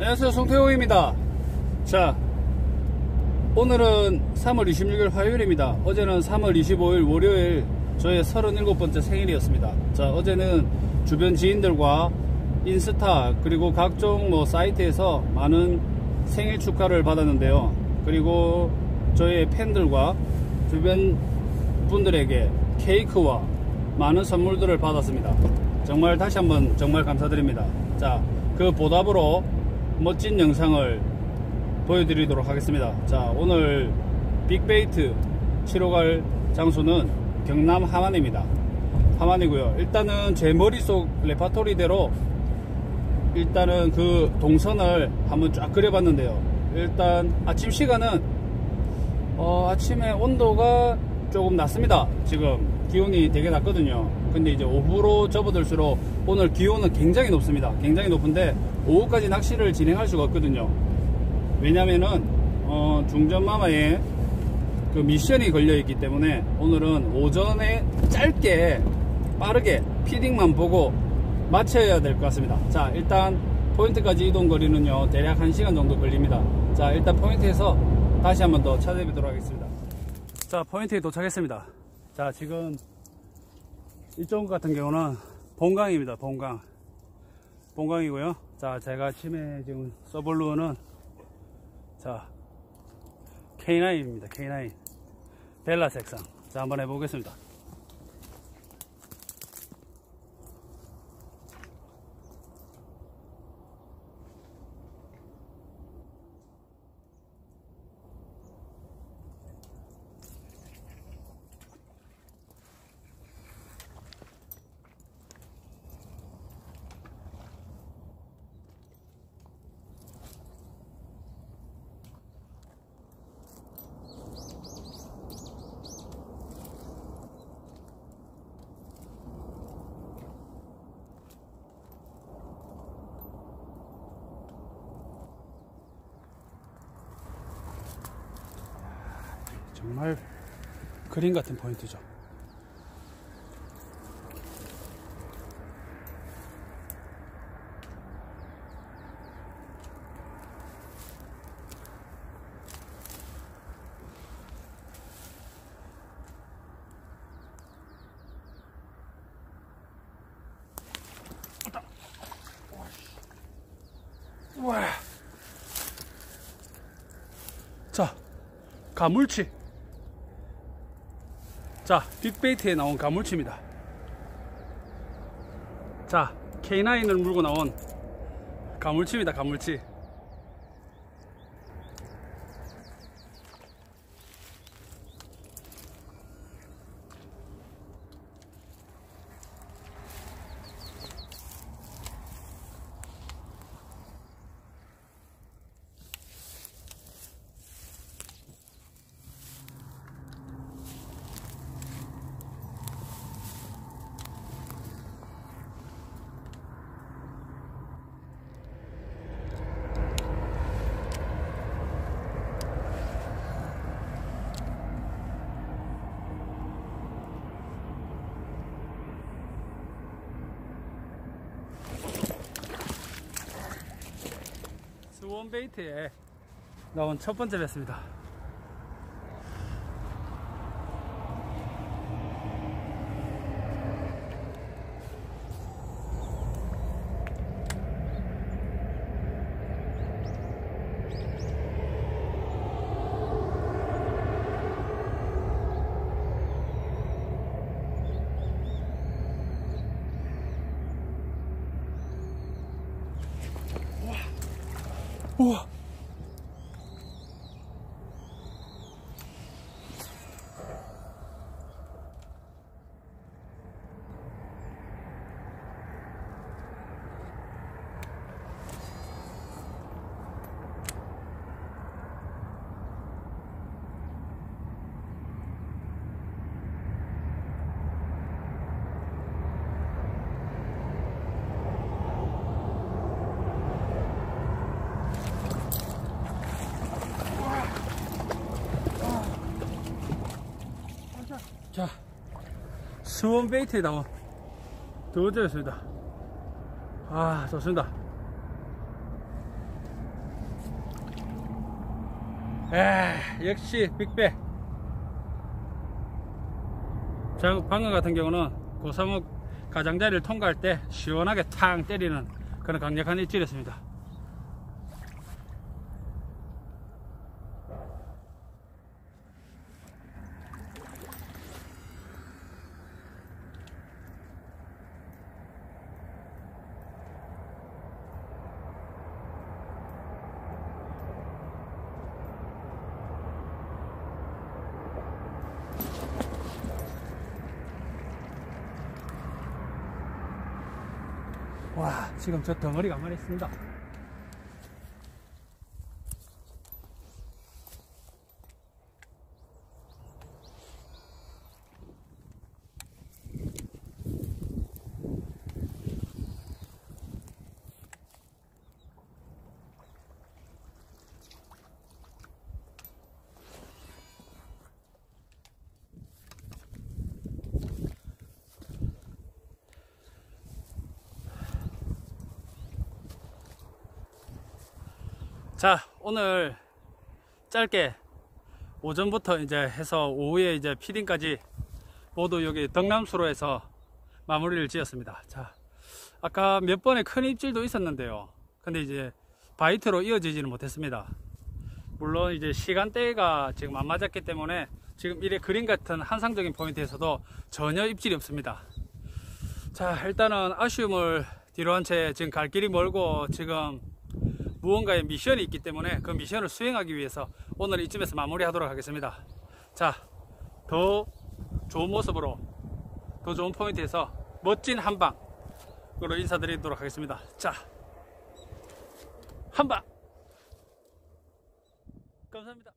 안녕하세요 송태호입니다. 자 오늘은 3월 26일 화요일입니다. 어제는 3월 25일 월요일 저의 37번째 생일이었습니다. 자 어제는 주변 지인들과 인스타 그리고 각종 뭐 사이트에서 많은 생일 축하를 받았는데요. 그리고 저의 팬들과 주변 분들에게 케이크와 많은 선물들을 받았습니다. 정말 다시 한번 정말 감사드립니다. 자 그 보답으로 멋진 영상을 보여드리도록 하겠습니다. 자 오늘 빅베이트 치러 갈 장소는 경남 함안입니다. 함안이고요. 일단은 제 머릿속 레파토리대로 일단은 그 동선을 한번 쫙 그려봤는데요. 일단 아침 시간은 어, 아침에 온도가 조금 낮습니다. 지금 기온이 되게 낮거든요 근데 이제 오후로 접어들수록 오늘 기온은 굉장히 높습니다. 굉장히 높은데 오후까지 낚시를 진행할 수가 없거든요. 왜냐면은 어, 중전마마에 그 미션이 걸려 있기 때문에 오늘은 오전에 짧게 빠르게 피딩만 보고 마쳐야 될 것 같습니다. 자 일단 포인트까지 이동 거리는요 대략 1시간 정도 걸립니다. 자 일단 포인트에서 다시 한번 더 찾아뵙도록 하겠습니다. 자 포인트에 도착했습니다. 자 지금 이쪽 같은 경우는 본강입니다 본강. 본강이고요. 자 제가 아침에 지금 써볼 루어는 자 K9입니다 K9 벨라 색상. 자 한번 해보겠습니다 정말 그림 같은 포인트죠. 와. 자, 가물치. 자, 빅베이트에 나온 가물치입니다. 자, K9을 물고 나온 가물치입니다, 가물치. 스원베이트에 나온 첫 번째 배스입니다. 우 수원 베이트에 나온 도저였습니다. 아 좋습니다. 에 역시 빅배 방금 같은 경우는 고사목 가장자리를 통과할 때 시원하게 탕 때리는 그런 강력한 입질이었습니다. 와 지금 저 덩어리 가만히 있습니다 자 오늘 짧게 오전부터 이제 해서 오후에 이제 피딩까지 모두 여기 덕남수로에서 마무리를 지었습니다. 자 아까 몇 번의 큰 입질도 있었는데요. 근데 이제 바이트로 이어지지는 못했습니다. 물론 이제 시간대가 지금 안 맞았기 때문에 지금 이래 그림 같은 한상적인 포인트에서도 전혀 입질이 없습니다. 자 일단은 아쉬움을 뒤로 한 채 지금 갈 길이 멀고 지금 무언가의 미션이 있기 때문에 그 미션을 수행하기 위해서 오늘 이쯤에서 마무리하도록 하겠습니다. 자, 더 좋은 모습으로 더 좋은 포인트에서 멋진 한방으로 인사드리도록 하겠습니다. 자, 한방! 감사합니다.